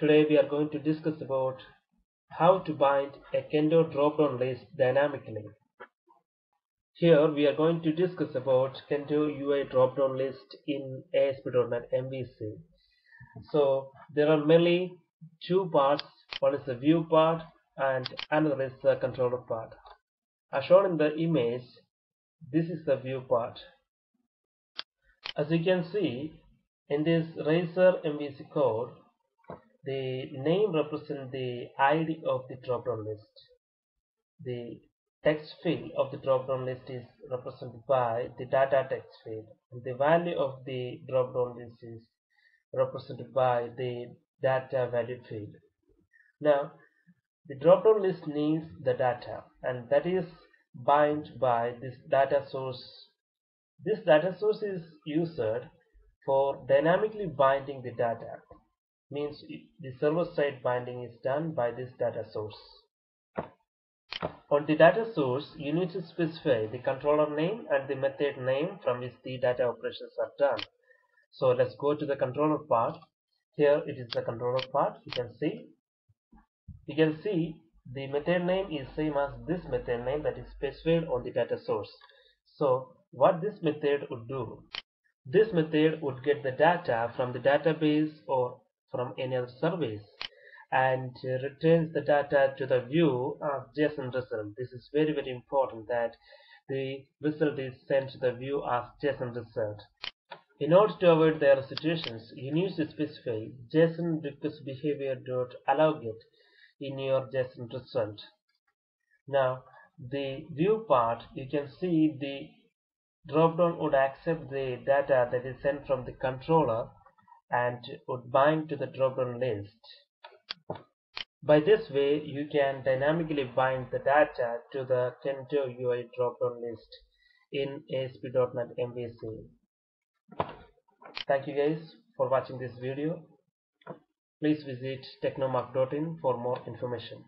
Today we are going to discuss about how to bind a Kendo drop-down list dynamically. Here we are going to discuss about Kendo UI drop-down list in ASP.NET MVC. So there are mainly two parts. One is the view part and another is the controller part. As shown in the image, this is the view part. As you can see, in this Razor MVC code, the name represents the ID of the drop-down list. The text field of the drop-down list is represented by the data text field. And the value of the drop-down list is represented by the data value field. Now, the drop-down list needs the data and that is bind by this data source. This data source is used for dynamically binding the data means the server side binding is done by this data source. On the data source, you need to specify the controller name and the method name from which the data operations are done. So let's go to the controller part. Here it is the controller part. You can see. You can see the method name is same as this method name that is specified on the data source. So what this method would do, this method would get the data from the database or from any other service and returns the data to the view as JSON result. This is very very important that the result is sent to the view as JSON result. In order to avoid the situations, you need to specify JSON request behavior dot allow get in your JSON result. Now the view part you can see the dropdown would accept the data that is sent from the controller and would bind to the dropdown list. By this way, you can dynamically bind the data to the Kendo UI dropdown list in ASP.NET MVC. Thank you guys for watching this video. Please visit technomark.in for more information.